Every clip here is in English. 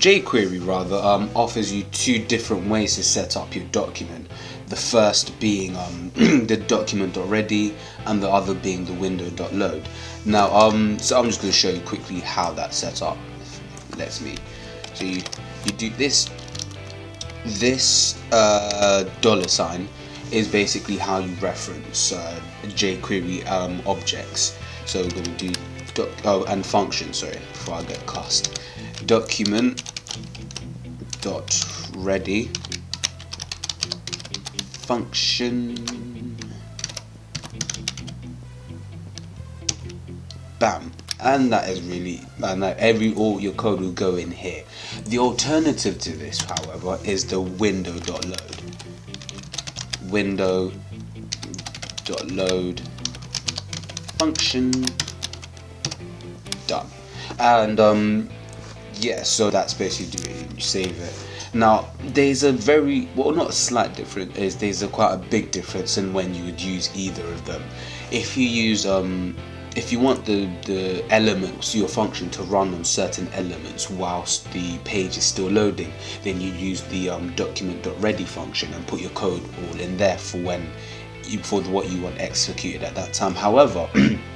jQuery rather um, offers you two different ways to set up your document. The first being um, the document already, and the other being the window.load. Now, um, so I'm just going to show you quickly how that's set up. Let's me. So you you do this. This uh, dollar sign is basically how you reference uh, jQuery um, objects. So we're going to do doc oh, and function. Sorry, before I get cast. Document dot ready. Function. Bam. And that is really and that every all your code will go in here. The alternative to this however is the window.load window.load function done. And um yeah so that's basically doing you save it. Now there's a very well not a slight difference is there's a quite a big difference in when you would use either of them. If you use um if you want the the elements your function to run on certain elements whilst the page is still loading then you use the um, document.ready function and put your code all in there for when you for what you want executed at that time. However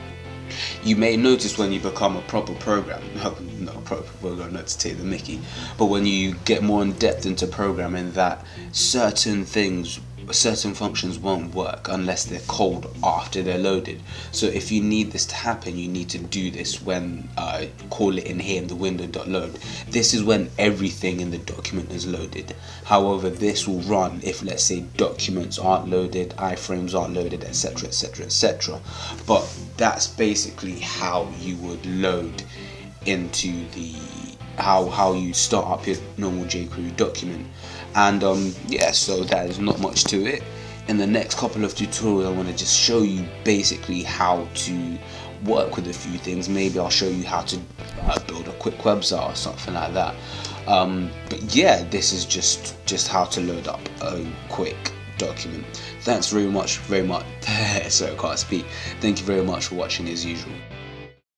you may notice when you become a proper program no, not a proper program not to take the mickey but when you get more in depth into programming that certain things certain functions won't work unless they're called after they're loaded. So if you need this to happen you need to do this when uh, call it in here in the window.load this is when everything in the document is loaded. However this will run if let's say documents aren't loaded iframes aren't loaded etc etc etc but that's basically how you would load into the how how you start up your normal jQuery document and um, yeah so that is not much to it. In the next couple of tutorials I want to just show you basically how to work with a few things. Maybe I'll show you how to uh, build a quick website or something like that. Um, but yeah this is just just how to load up a quick document. Thanks very much very much. So I can't speak. Thank you very much for watching as usual